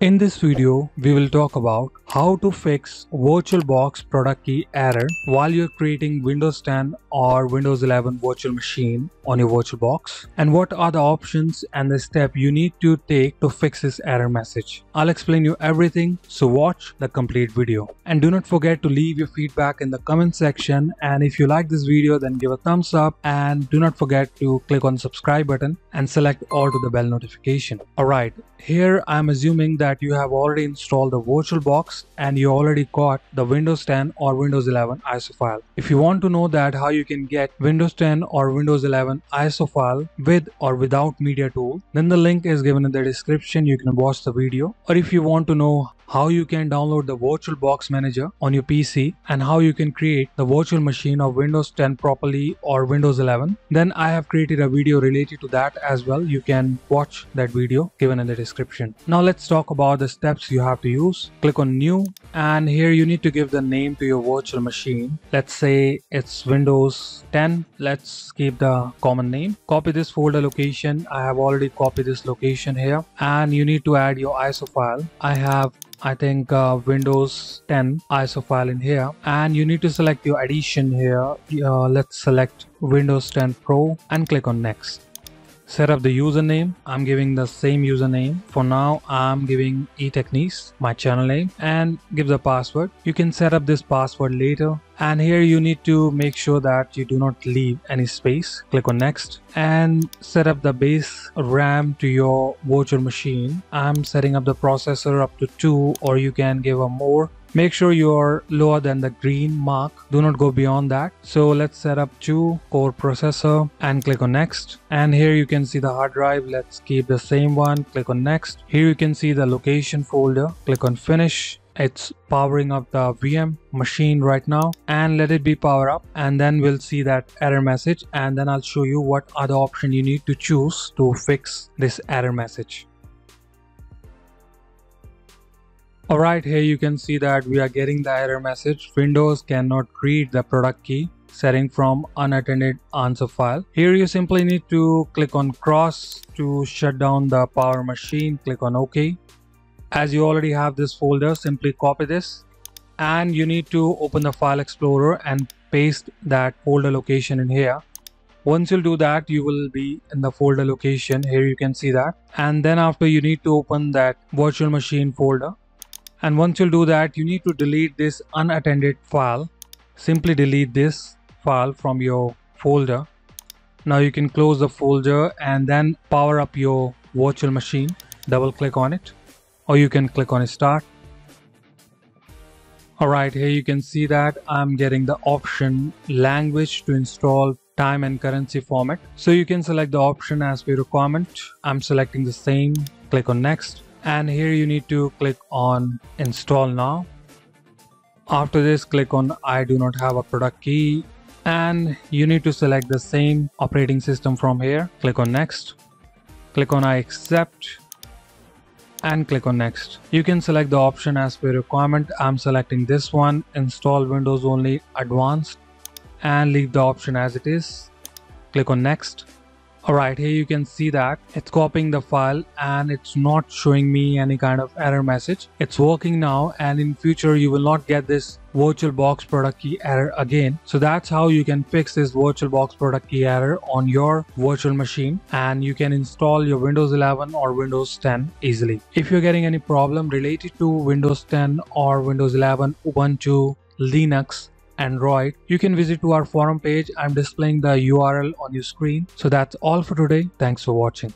In this video, we will talk about how to fix VirtualBox product key error while you're creating Windows 10 or Windows 11 virtual machine on your VirtualBox and what are the options and the step you need to take to fix this error message. I'll explain you everything, so watch the complete video. And do not forget to leave your feedback in the comment section and if you like this video then give a thumbs up and do not forget to click on subscribe button and select all to the bell notification. Alright, here I'm assuming that you have already installed the VirtualBox and you already got the Windows 10 or Windows 11 ISO file. If you want to know that how you can get Windows 10 or Windows 11 ISO file with or without Media Tool, then the link is given in the description. You can watch the video. Or if you want to know how you can download the VirtualBox Manager on your PC and how you can create the virtual machine of Windows 10 properly or Windows 11 then I have created a video related to that as well. You can watch that video given in the description. Now let's talk about the steps you have to use. Click on new and here you need to give the name to your virtual machine. Let's say it's Windows 10 let's keep the common name. Copy this folder location. I have already copied this location here. And you need to add your ISO file. I have I think uh, Windows 10 ISO file in here. And you need to select your edition here. Uh, let's select Windows 10 Pro and click on next set up the username. I'm giving the same username. For now i'm giving Etechniz my channel name and give the password. You can set up this password later and here you need to make sure that you do not leave any space. Click on next and set up the base ram to your virtual machine. I'm setting up the processor up to 2 or you can give a more. Make sure you're lower than the green mark. Do not go beyond that. So let's set up two core processor and click on next. And here you can see the hard drive. Let's keep the same one. Click on next. Here you can see the location folder. Click on finish it's powering up the VM machine right now and let it be power up and then we'll see that error message and then I'll show you what other option you need to choose to fix this error message Alright, here you can see that we are getting the error message. Windows cannot read the product key setting from unattended answer file. Here you simply need to click on cross to shut down the power machine. Click on OK. As you already have this folder, simply copy this and you need to open the file explorer and paste that folder location in here. Once you'll do that, you will be in the folder location. Here you can see that. And then after you need to open that virtual machine folder and once you'll do that you need to delete this unattended file simply delete this file from your folder now you can close the folder and then power up your virtual machine double click on it or you can click on start. Alright here you can see that I'm getting the option language to install time and currency format. So you can select the option as per requirement. I'm selecting the same. Click on next. And here you need to click on install now. After this click on I do not have a product key. And you need to select the same operating system from here. Click on next. Click on I accept and click on next. You can select the option as per requirement. I'm selecting this one. Install Windows only advanced and leave the option as it is. Click on next Alright, here you can see that it's copying the file and it's not showing me any kind of error message. It's working now and in future you will not get this VirtualBox product key error again. So that's how you can fix this VirtualBox product key error on your virtual machine and you can install your Windows 11 or Windows 10 easily. If you're getting any problem related to Windows 10 or Windows 11, Ubuntu, Linux, Android, you can visit to our forum page. I'm displaying the URL on your screen. So that's all for today. Thanks for watching.